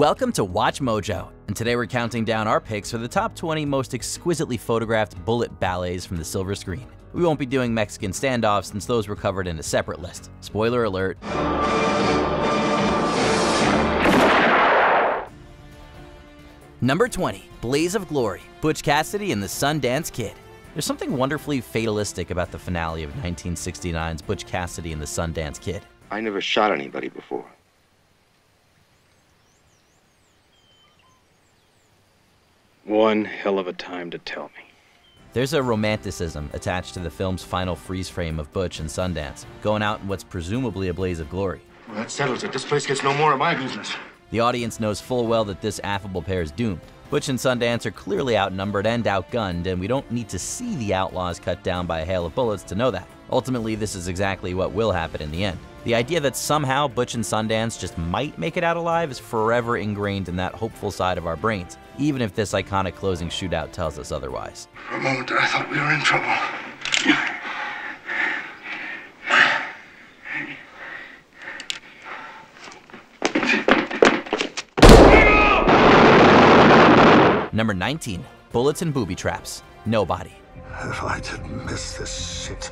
Welcome to Watch Mojo, and today we're counting down our picks for the top 20 most exquisitely photographed bullet ballets from the silver screen. We won't be doing Mexican standoffs since those were covered in a separate list. Spoiler alert. Number 20, Blaze of Glory, Butch Cassidy and the Sundance Kid. There's something wonderfully fatalistic about the finale of 1969's Butch Cassidy and the Sundance Kid. I never shot anybody before. One hell of a time to tell me. There's a romanticism attached to the film's final freeze frame of Butch and Sundance, going out in what's presumably a blaze of glory. Well, that settles it. This place gets no more of my business. The audience knows full well that this affable pair is doomed. Butch and Sundance are clearly outnumbered and outgunned, and we don't need to see the outlaws cut down by a hail of bullets to know that. Ultimately, this is exactly what will happen in the end. The idea that somehow Butch and Sundance just might make it out alive is forever ingrained in that hopeful side of our brains, even if this iconic closing shootout tells us otherwise. For a moment, I thought we were in trouble. Number 19, Bullets and Booby Traps. Nobody. If I didn't miss this shit.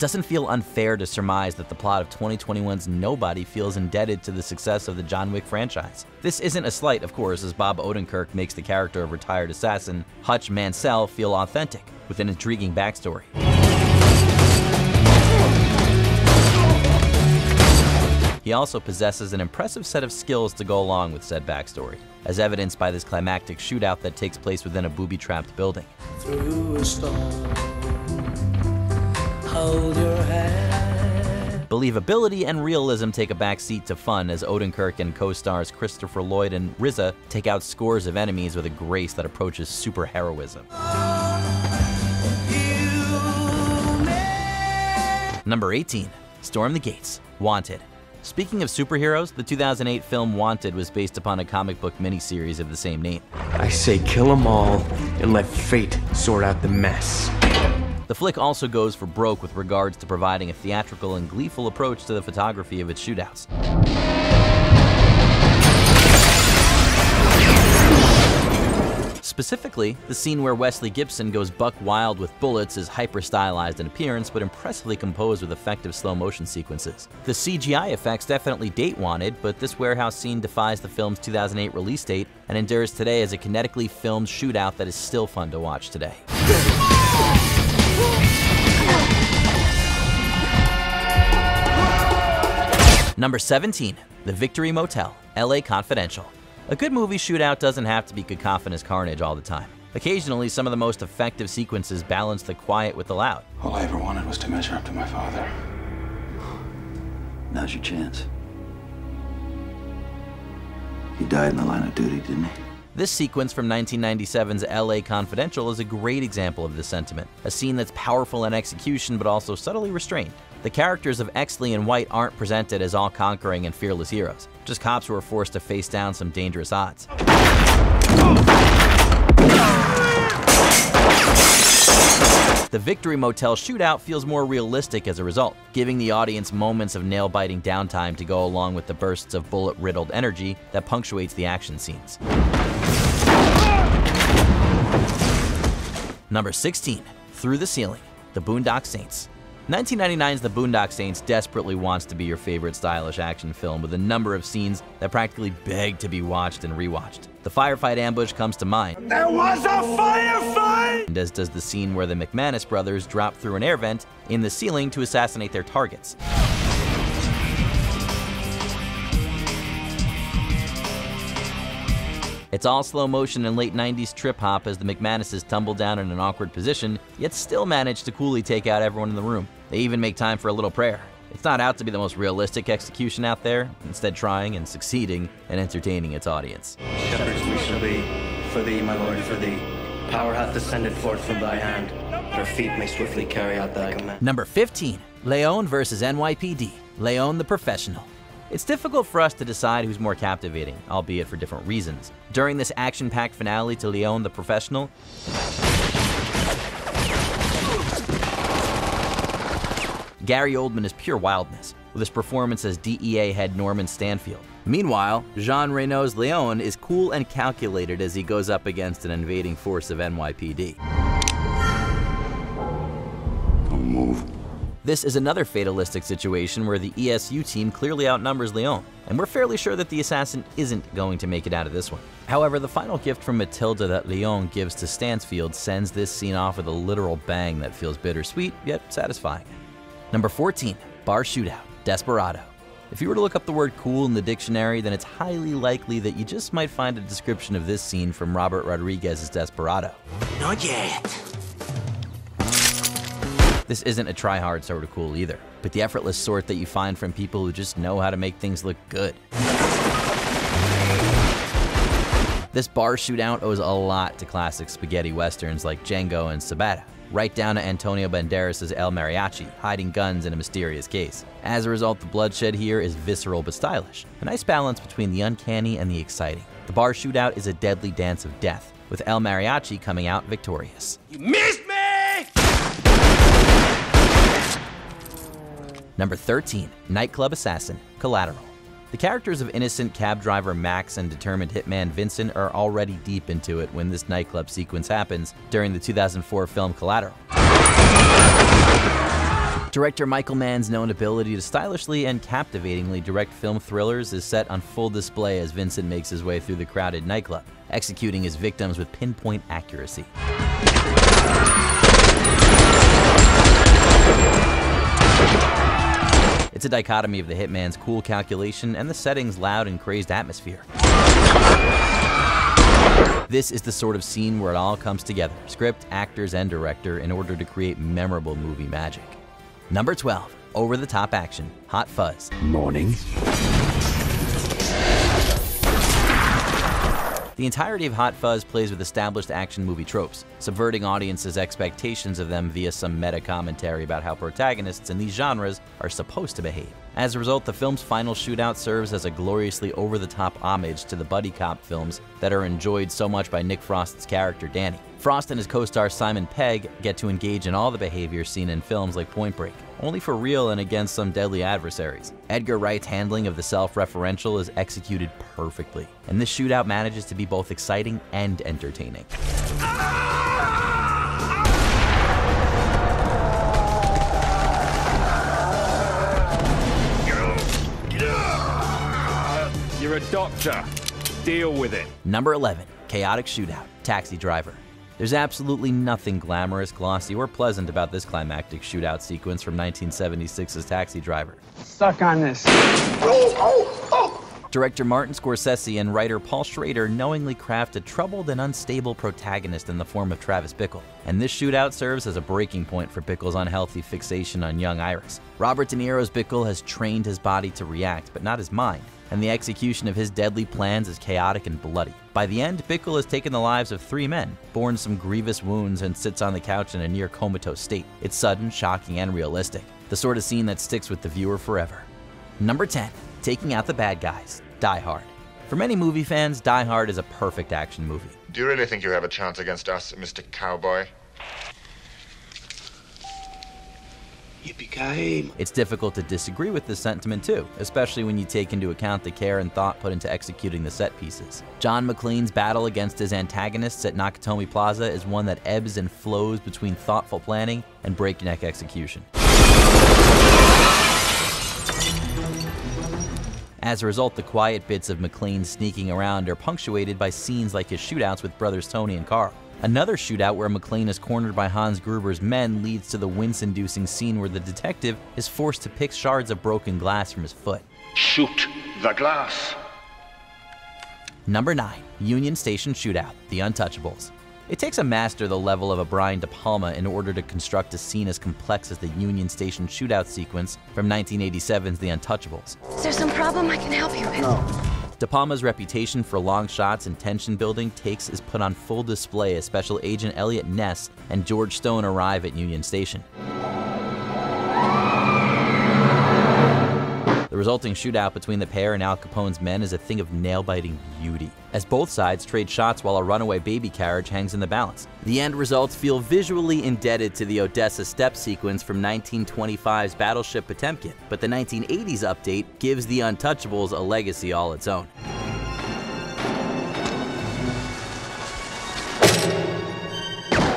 Doesn't feel unfair to surmise that the plot of 2021's Nobody feels indebted to the success of the John Wick franchise. This isn't a slight, of course, as Bob Odenkirk makes the character of retired assassin Hutch Mansell feel authentic, with an intriguing backstory. He also possesses an impressive set of skills to go along with said backstory, as evidenced by this climactic shootout that takes place within a booby-trapped building. Believability and realism take a backseat to fun as Odenkirk and co-stars Christopher Lloyd and RZA take out scores of enemies with a grace that approaches super heroism. Number 18, Storm the Gates, Wanted. Speaking of superheroes, the 2008 film Wanted was based upon a comic book miniseries of the same name. I say kill them all and let fate sort out the mess. The flick also goes for broke with regards to providing a theatrical and gleeful approach to the photography of its shootouts. Specifically, the scene where Wesley Gibson goes buck wild with bullets is hyper stylized in appearance but impressively composed with effective slow motion sequences. The CGI effects definitely date wanted, but this warehouse scene defies the film's 2008 release date and endures today as a kinetically filmed shootout that is still fun to watch today. Number 17, The Victory Motel, LA Confidential. A good movie shootout doesn't have to be cacophonous carnage all the time. Occasionally, some of the most effective sequences balance the quiet with the loud. All I ever wanted was to measure up to my father. Now's your chance. He died in the line of duty, didn't he? This sequence from 1997's LA Confidential is a great example of this sentiment, a scene that's powerful in execution but also subtly restrained. The characters of Exley and White aren't presented as all-conquering and fearless heroes, just cops who are forced to face down some dangerous odds. The Victory Motel shootout feels more realistic as a result, giving the audience moments of nail-biting downtime to go along with the bursts of bullet-riddled energy that punctuates the action scenes. Number 16, Through the Ceiling, The Boondock Saints. 1999's The Boondock Saints desperately wants to be your favorite stylish action film with a number of scenes that practically beg to be watched and rewatched. The firefight ambush comes to mind. There was a firefight! And as does the scene where the McManus brothers drop through an air vent in the ceiling to assassinate their targets. It's all slow motion and late 90s trip hop as the McManuses tumble down in an awkward position, yet still manage to coolly take out everyone in the room. They even make time for a little prayer. It's not out to be the most realistic execution out there, instead trying and succeeding and entertaining its audience. Shepherds we shall be, for thee, my lord, for thee. Power hath descended forth from thy hand. Feet may swiftly carry out thy command. Number 15, Leon versus NYPD, Leon the Professional. It's difficult for us to decide who's more captivating, albeit for different reasons. During this action-packed finale to Leon the Professional, Gary Oldman is pure wildness, with his performance as DEA head Norman Stansfield. Meanwhile, Jean Reno's Leon is cool and calculated as he goes up against an invading force of NYPD. Don't move. This is another fatalistic situation where the ESU team clearly outnumbers Leon, and we're fairly sure that the assassin isn't going to make it out of this one. However, the final gift from Matilda that Leon gives to Stansfield sends this scene off with a literal bang that feels bittersweet yet satisfying. Number 14, Bar Shootout, Desperado. If you were to look up the word cool in the dictionary, then it's highly likely that you just might find a description of this scene from Robert Rodriguez's Desperado. Not yet. This isn't a try-hard sort of cool either, but the effortless sort that you find from people who just know how to make things look good. This bar shootout owes a lot to classic spaghetti westerns like Django and Sabata, right down to Antonio Banderas' El Mariachi, hiding guns in a mysterious case. As a result, the bloodshed here is visceral but stylish, a nice balance between the uncanny and the exciting. The bar shootout is a deadly dance of death, with El Mariachi coming out victorious. You missed me! Number 13, Nightclub Assassin, Collateral. The characters of innocent cab driver Max and determined hitman Vincent are already deep into it when this nightclub sequence happens during the 2004 film Collateral. Director Michael Mann's known ability to stylishly and captivatingly direct film thrillers is set on full display as Vincent makes his way through the crowded nightclub, executing his victims with pinpoint accuracy. It's a dichotomy of the hitman's cool calculation and the setting's loud and crazed atmosphere. This is the sort of scene where it all comes together script, actors, and director in order to create memorable movie magic. Number 12, over the top action, Hot Fuzz. Morning. The entirety of Hot Fuzz plays with established action movie tropes, subverting audiences' expectations of them via some meta commentary about how protagonists in these genres are supposed to behave. As a result, the film's final shootout serves as a gloriously over the top homage to the buddy cop films that are enjoyed so much by Nick Frost's character Danny. Frost and his co star Simon Pegg get to engage in all the behavior seen in films like Point Break, only for real and against some deadly adversaries. Edgar Wright's handling of the self referential is executed perfectly, and this shootout manages to be both exciting and entertaining. You're a doctor. Deal with it. Number 11, Chaotic Shootout, Taxi Driver. There's absolutely nothing glamorous, glossy, or pleasant about this climactic shootout sequence from 1976's Taxi Driver. Suck on this. Oh. Director Martin Scorsese and writer Paul Schrader knowingly craft a troubled and unstable protagonist in the form of Travis Bickle, and this shootout serves as a breaking point for Bickle's unhealthy fixation on young Iris. Robert De Niro's Bickle has trained his body to react, but not his mind, and the execution of his deadly plans is chaotic and bloody. By the end, Bickle has taken the lives of three men, borne some grievous wounds, and sits on the couch in a near comatose state. It's sudden, shocking, and realistic, the sort of scene that sticks with the viewer forever. Number 10, Taking Out the Bad Guys, Die Hard. For many movie fans, Die Hard is a perfect action movie. Do you really think you have a chance against us, Mr. Cowboy? Yippee-ki-yay. It's difficult to disagree with this sentiment too, especially when you take into account the care and thought put into executing the set pieces. John McClane's battle against his antagonists at Nakatomi Plaza is one that ebbs and flows between thoughtful planning and breakneck execution. As a result, the quiet bits of McClane sneaking around are punctuated by scenes like his shootouts with brothers Tony and Carl. Another shootout where McClane is cornered by Hans Gruber's men leads to the wince-inducing scene where the detective is forced to pick shards of broken glass from his foot. Shoot the glass. Number 9, Union Station Shootout, The Untouchables. It takes a master the level of a Brian De Palma in order to construct a scene as complex as the Union Station shootout sequence from 1987's The Untouchables. Is there some problem I can help you with? De Palma's reputation for long shots and tension building takes is put on full display as Special Agent Elliot Ness and George Stone arrive at Union Station. Resulting shootout between the pair and Al Capone's men is a thing of nail biting beauty, as both sides trade shots while a runaway baby carriage hangs in the balance. The end results feel visually indebted to the Odessa step sequence from 1925's Battleship Potemkin, but the 1980s update gives the Untouchables a legacy all its own.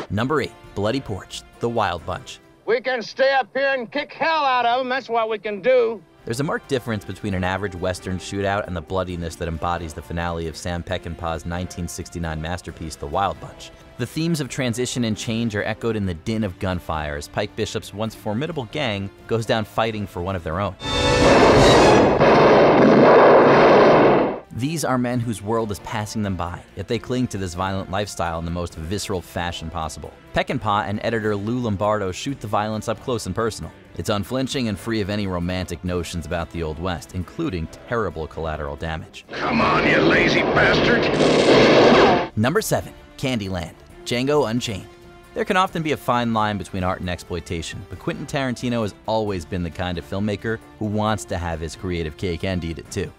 Number 8, Bloody Porch, The Wild Bunch. We can stay up here and kick hell out of them, that's what we can do. There's a marked difference between an average Western shootout and the bloodiness that embodies the finale of Sam Peckinpah's 1969 masterpiece, The Wild Bunch. The themes of transition and change are echoed in the din of gunfire as Pike Bishop's once formidable gang goes down fighting for one of their own. These are men whose world is passing them by, yet they cling to this violent lifestyle in the most visceral fashion possible. Peckinpah and editor Lou Lombardo shoot the violence up close and personal. It's unflinching and free of any romantic notions about the Old West, including terrible collateral damage. Come on, you lazy bastard! Number 7. Candyland Django Unchained. There can often be a fine line between art and exploitation, but Quentin Tarantino has always been the kind of filmmaker who wants to have his creative cake and eat it too.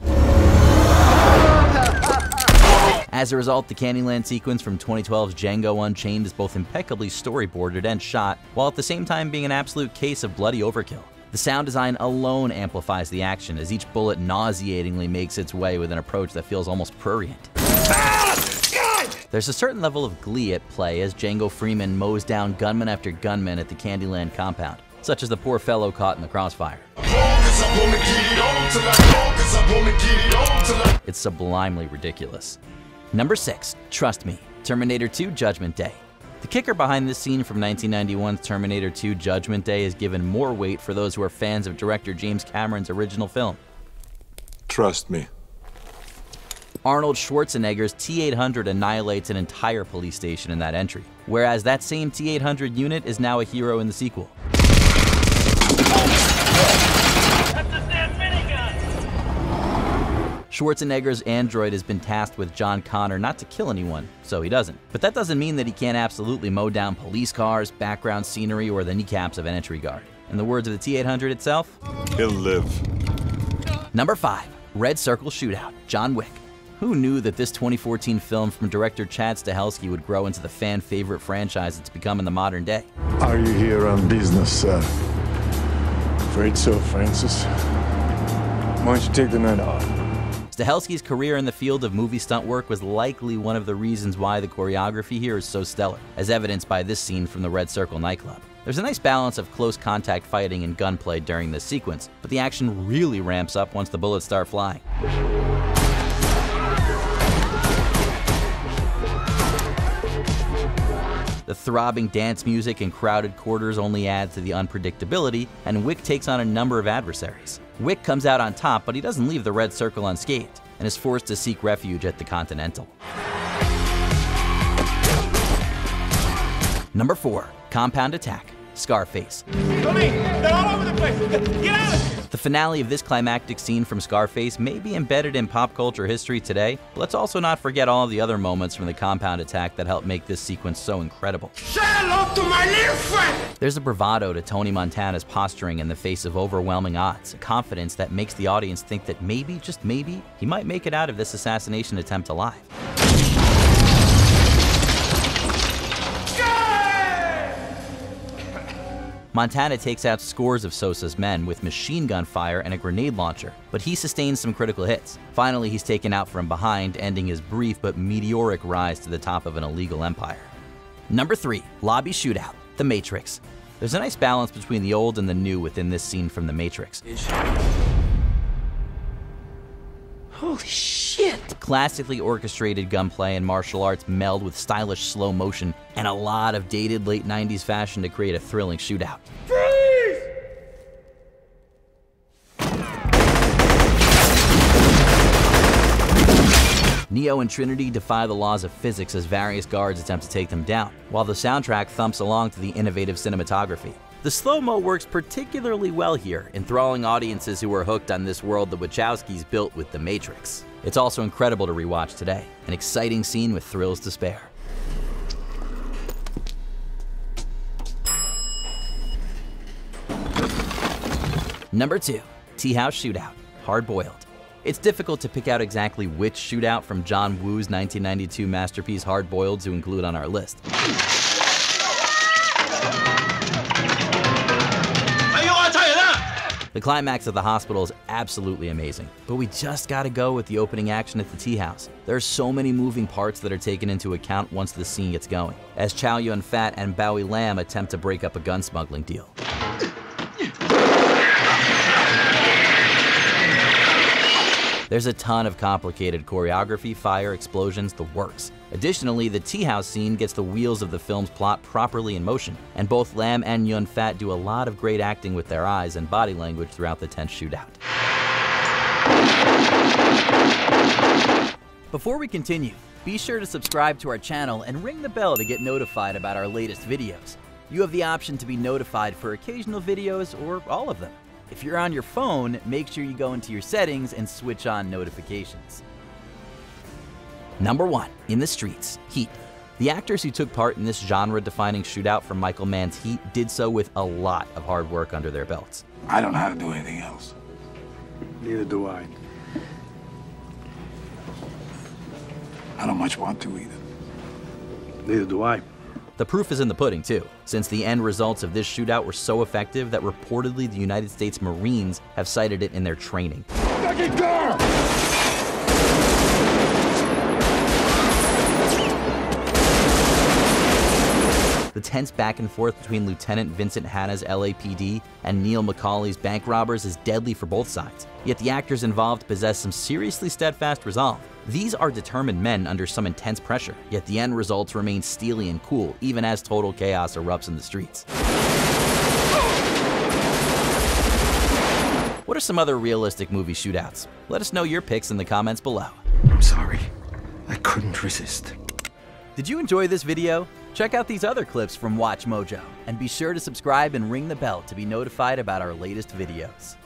As a result, the Candyland sequence from 2012's Django Unchained is both impeccably storyboarded and shot, while at the same time being an absolute case of bloody overkill. The sound design alone amplifies the action as each bullet nauseatingly makes its way with an approach that feels almost prurient. There's a certain level of glee at play as Django Freeman mows down gunman after gunman at the Candyland compound, such as the poor fellow caught in the crossfire. It's sublimely ridiculous. Number 6. Trust Me, Terminator 2 Judgment Day. The kicker behind this scene from 1991's Terminator 2 Judgment Day is given more weight for those who are fans of director James Cameron's original film. Trust me. Arnold Schwarzenegger's T-800 annihilates an entire police station in that entry, whereas that same T-800 unit is now a hero in the sequel. Schwarzenegger's android has been tasked with John Connor not to kill anyone, so he doesn't. But that doesn't mean that he can't absolutely mow down police cars, background scenery, or the kneecaps of an entry guard. In the words of the T-800 itself, he'll live. Number 5. Red Circle Shootout, John Wick. Who knew that this 2014 film from director Chad Stahelski would grow into the fan favorite franchise it's become in the modern day? Are you here on business, sir? Afraid so, Francis. Why don't you take the night off? Stahelski's career in the field of movie stunt work was likely one of the reasons why the choreography here is so stellar, as evidenced by this scene from the Red Circle nightclub. There's a nice balance of close contact fighting and gunplay during this sequence, but the action really ramps up once the bullets start flying. The throbbing dance music and crowded quarters only add to the unpredictability, and Wick takes on a number of adversaries. Wick comes out on top, but he doesn't leave the Red Circle unscathed, and is forced to seek refuge at the Continental. Number 4. Compound Attack Scarface. They're all over the place! Get out of here! The finale of this climactic scene from Scarface may be embedded in pop culture history today, but let's also not forget all of the other moments from the compound attack that helped make this sequence so incredible. Say hello to my little friend! There's a bravado to Tony Montana's posturing in the face of overwhelming odds, a confidence that makes the audience think that maybe, just maybe, he might make it out of this assassination attempt alive. Montana takes out scores of Sosa's men with machine gun fire and a grenade launcher, but he sustains some critical hits. Finally, he's taken out from behind, ending his brief but meteoric rise to the top of an illegal empire. Number 3. Lobby Shootout The Matrix. There's a nice balance between the old and the new within this scene from The Matrix. Holy shit! Classically orchestrated gunplay and martial arts meld with stylish slow motion and a lot of dated late 90s fashion to create a thrilling shootout. Freeze! Neo and Trinity defy the laws of physics as various guards attempt to take them down, while the soundtrack thumps along to the innovative cinematography. The slow-mo works particularly well here, enthralling audiences who are hooked on this world the Wachowskis built with The Matrix. It's also incredible to rewatch today, an exciting scene with thrills to spare. Number 2. Tea House Shootout Hard Boiled. It's difficult to pick out exactly which shootout from John Woo's 1992 masterpiece Hard Boiled to include on our list. The climax of the hospital is absolutely amazing, but we just gotta go with the opening action at the tea house. There are so many moving parts that are taken into account once the scene gets going, as Chow Yun Fat and Bowie Lam attempt to break up a gun smuggling deal. There's a ton of complicated choreography, fire, explosions, the works. Additionally, the tea house scene gets the wheels of the film's plot properly in motion, and both Lam and Yun Fat do a lot of great acting with their eyes and body language throughout the tense shootout. Before we continue, be sure to subscribe to our channel and ring the bell to get notified about our latest videos. You have the option to be notified for occasional videos or all of them. If you're on your phone, make sure you go into your settings and switch on notifications. Number 1. In the Streets Heat. The actors who took part in this genre defining shootout from Michael Mann's Heat did so with a lot of hard work under their belts. I don't know how to do anything else. Neither do I. I don't much want to either. Neither do I. The proof is in the pudding, too, since the end results of this shootout were so effective that reportedly the United States Marines have cited it in their training. The tense back and forth between Lieutenant Vincent Hanna's LAPD and Neil McCauley's bank robbers is deadly for both sides. Yet the actors involved possess some seriously steadfast resolve. These are determined men under some intense pressure, yet the end results remain steely and cool even as total chaos erupts in the streets. What are some other realistic movie shootouts? Let us know your picks in the comments below. I'm sorry. I couldn't resist. Did you enjoy this video? Check out these other clips from Watch Mojo, and be sure to subscribe and ring the bell to be notified about our latest videos.